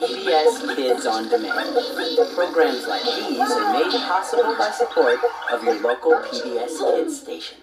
PBS Kids on Demand. Programs like these are made possible by support of your local PBS Kids station.